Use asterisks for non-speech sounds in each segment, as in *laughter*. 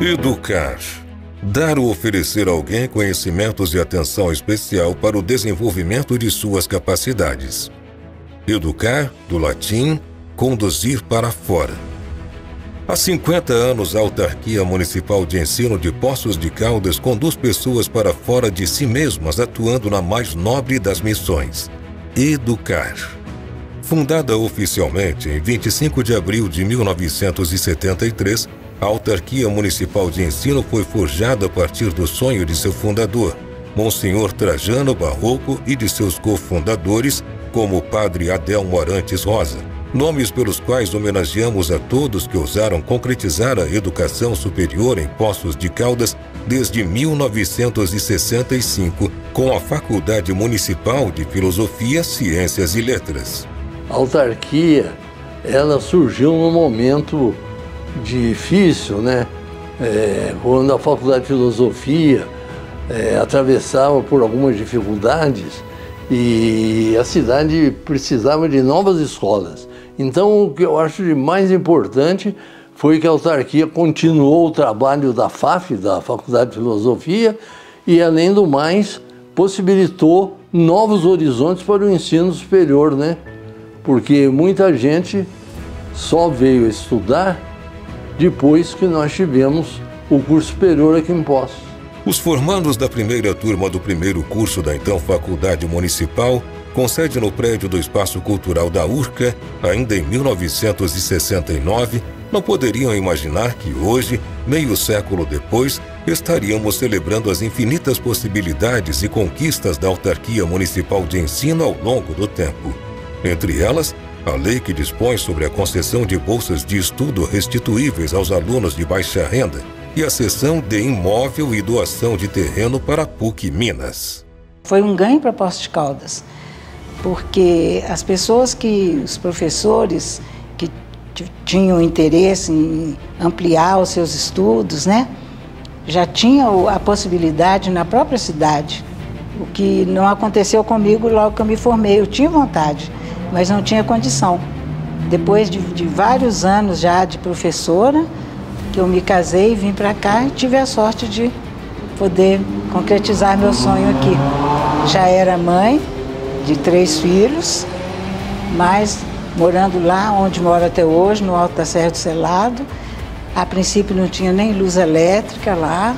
Educar. Dar ou oferecer a alguém conhecimentos e atenção especial para o desenvolvimento de suas capacidades. Educar, do latim, conduzir para fora. Há 50 anos, a Autarquia Municipal de Ensino de Poços de Caldas conduz pessoas para fora de si mesmas, atuando na mais nobre das missões: educar. Fundada oficialmente em 25 de abril de 1973, a autarquia municipal de ensino foi forjada a partir do sonho de seu fundador, Monsenhor Trajano Barroco, e de seus cofundadores, como o padre Adel Morantes Rosa. Nomes pelos quais homenageamos a todos que ousaram concretizar a educação superior em Poços de Caldas desde 1965, com a Faculdade Municipal de Filosofia, Ciências e Letras. A autarquia, ela surgiu no momento difícil, né? É, quando a Faculdade de Filosofia é, atravessava por algumas dificuldades e a cidade precisava de novas escolas. Então, o que eu acho de mais importante foi que a autarquia continuou o trabalho da FAF, da Faculdade de Filosofia, e, além do mais, possibilitou novos horizontes para o ensino superior, né? Porque muita gente só veio estudar depois que nós tivemos o curso superior aqui em Poços. Os formandos da primeira turma do primeiro curso da então Faculdade Municipal, com sede no prédio do Espaço Cultural da URCA, ainda em 1969, não poderiam imaginar que hoje, meio século depois, estaríamos celebrando as infinitas possibilidades e conquistas da autarquia municipal de ensino ao longo do tempo. Entre elas, a lei que dispõe sobre a concessão de bolsas de estudo restituíveis aos alunos de baixa renda e a cessão de imóvel e doação de terreno para PUC Minas. Foi um ganho para Poços de Caldas, porque as pessoas que, os professores que tinham interesse em ampliar os seus estudos, né, já tinham a possibilidade na própria cidade, o que não aconteceu comigo logo que eu me formei. Eu tinha vontade, mas não tinha condição. Depois de, de vários anos já de professora, que eu me casei, vim para cá e tive a sorte de poder concretizar meu sonho aqui. Já era mãe de três filhos, mas morando lá onde moro até hoje, no Alto da Serra do Selado. A princípio não tinha nem luz elétrica lá.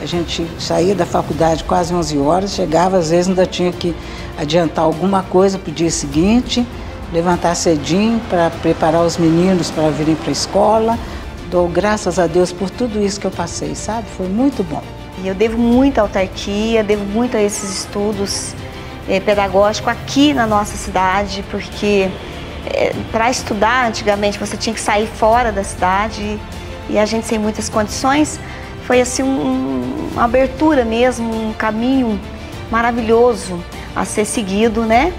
A gente saía da faculdade quase 11 horas, chegava, às vezes ainda tinha que adiantar alguma coisa para o dia seguinte, levantar cedinho para preparar os meninos para virem para a escola. Dou graças a Deus por tudo isso que eu passei, sabe? Foi muito bom. E eu devo muito à autarquia, devo muito a esses estudos é, pedagógicos aqui na nossa cidade, porque é, para estudar antigamente você tinha que sair fora da cidade e a gente sem muitas condições foi assim um, uma abertura mesmo, um caminho maravilhoso a ser seguido, né?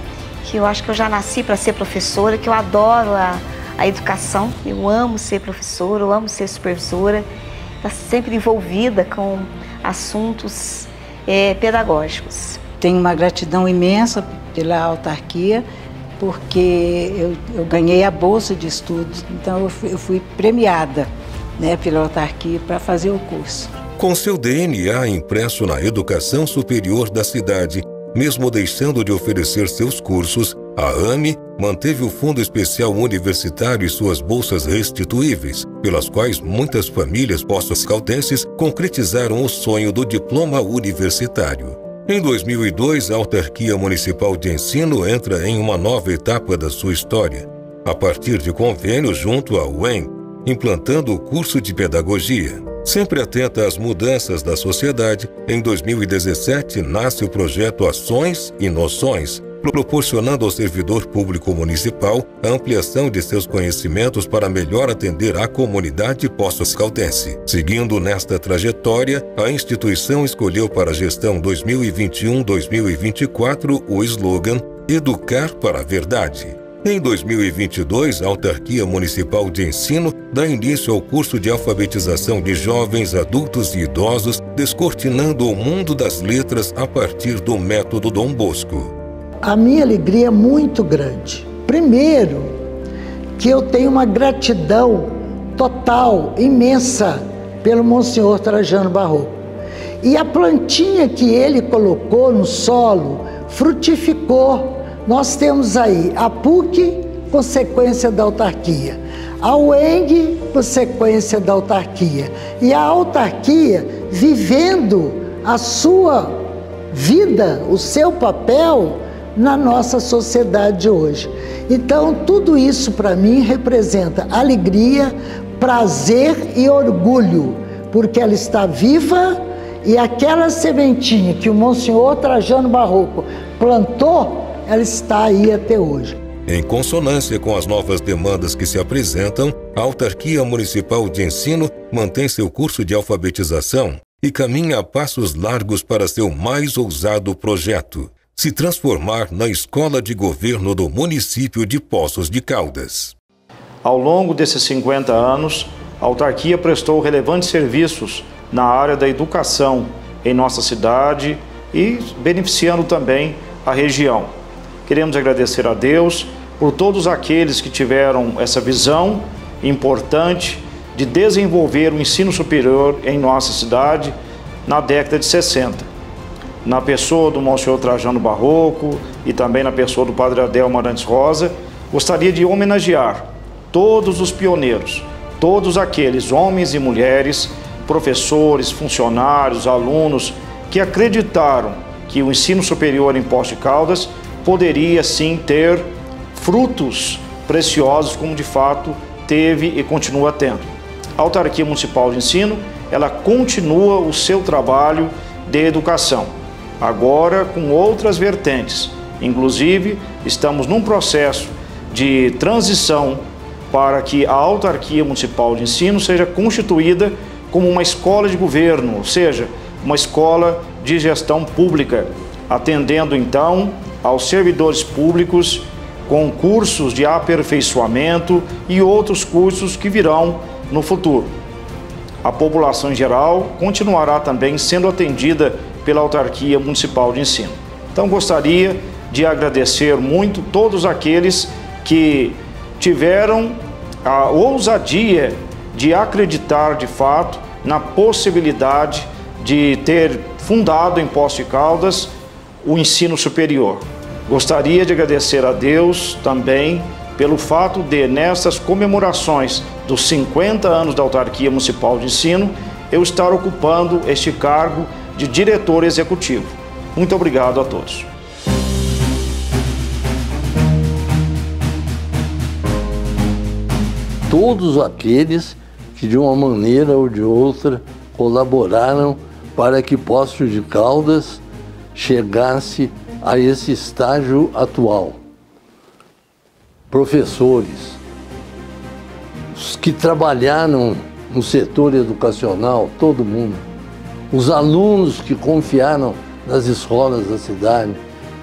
Que eu acho que eu já nasci para ser professora, que eu adoro a, a educação, eu amo ser professora, eu amo ser supervisora, estar tá sempre envolvida com assuntos é, pedagógicos. Tenho uma gratidão imensa pela autarquia, porque eu, eu ganhei a bolsa de estudos, então eu fui, eu fui premiada né, pela autarquia para fazer o curso. Com seu DNA impresso na educação superior da cidade, mesmo deixando de oferecer seus cursos, a AME manteve o Fundo Especial Universitário e suas bolsas restituíveis, pelas quais muitas famílias poços-caldenses concretizaram o sonho do diploma universitário. Em 2002, a Autarquia Municipal de Ensino entra em uma nova etapa da sua história, a partir de convênio junto à UEM, implantando o curso de pedagogia. Sempre atenta às mudanças da sociedade, em 2017 nasce o projeto Ações e Noções, proporcionando ao servidor público municipal a ampliação de seus conhecimentos para melhor atender a comunidade poços-caldense. Seguindo nesta trajetória, a instituição escolheu para a gestão 2021-2024 o slogan Educar para a Verdade. Em 2022, a Autarquia Municipal de Ensino dá início ao curso de alfabetização de jovens, adultos e idosos, descortinando o mundo das letras a partir do método Dom Bosco. A minha alegria é muito grande. Primeiro, que eu tenho uma gratidão total, imensa, pelo Monsenhor Trajano Barroco. E a plantinha que ele colocou no solo frutificou. Nós temos aí a PUC, consequência da autarquia, a UENG, consequência da autarquia, e a autarquia vivendo a sua vida, o seu papel na nossa sociedade hoje. Então, tudo isso para mim representa alegria, prazer e orgulho, porque ela está viva e aquela sementinha que o Monsenhor Trajano Barroco plantou, ela está aí até hoje. Em consonância com as novas demandas que se apresentam, a Autarquia Municipal de Ensino mantém seu curso de alfabetização e caminha a passos largos para seu mais ousado projeto: se transformar na escola de governo do município de Poços de Caldas. Ao longo desses 50 anos, a autarquia prestou relevantes serviços na área da educação em nossa cidade e beneficiando também a região. Queremos agradecer a Deus por todos aqueles que tiveram essa visão importante de desenvolver o ensino superior em nossa cidade na década de 60 na pessoa do Monsenhor Trajano Barroco e também na pessoa do Padre Adel Marantes Rosa, gostaria de homenagear todos os pioneiros, todos aqueles homens e mulheres, professores, funcionários, alunos que acreditaram que o ensino superior em Poços de Caldas poderia sim ter frutos preciosos como de fato teve e continua tendo. A Autarquia Municipal de Ensino, ela continua o seu trabalho de educação agora com outras vertentes. Inclusive, estamos num processo de transição para que a autarquia municipal de ensino seja constituída como uma escola de governo, ou seja, uma escola de gestão pública, atendendo então aos servidores públicos com cursos de aperfeiçoamento e outros cursos que virão no futuro. A população em geral continuará também sendo atendida pela Autarquia Municipal de Ensino. Então gostaria de agradecer muito todos aqueles que tiveram a ousadia de acreditar de fato na possibilidade de ter fundado em Poço de Caldas o ensino superior. Gostaria de agradecer a Deus também pelo fato de, nessas comemorações dos 50 anos da Autarquia Municipal de Ensino, eu estar ocupando este cargo de diretor executivo. Muito obrigado a todos. Todos aqueles que de uma maneira ou de outra colaboraram para que Poços de Caldas chegasse a esse estágio atual. Professores, os que trabalharam no setor educacional, todo mundo os alunos que confiaram nas escolas da cidade.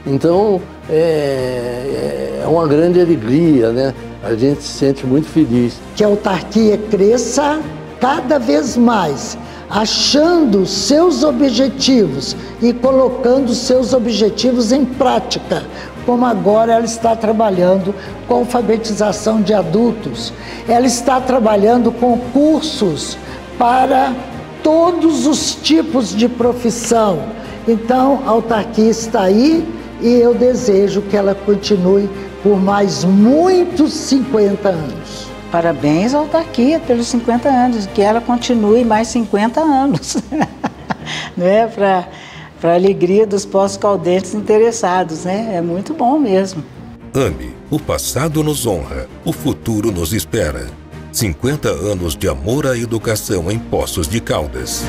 Então, é, é uma grande alegria, né? A gente se sente muito feliz. Que a autarquia cresça cada vez mais, achando seus objetivos e colocando seus objetivos em prática, como agora ela está trabalhando com alfabetização de adultos, ela está trabalhando com cursos para todos os tipos de profissão. Então, a autarquia está aí e eu desejo que ela continue por mais muitos 50 anos. Parabéns à autarquia pelos 50 anos, que ela continue mais 50 anos, *laughs* né? Para para alegria dos pós-caldentes interessados, né? É muito bom mesmo. Ame, o passado nos honra, o futuro nos espera. 50 anos de amor à educação em Poços de Caldas.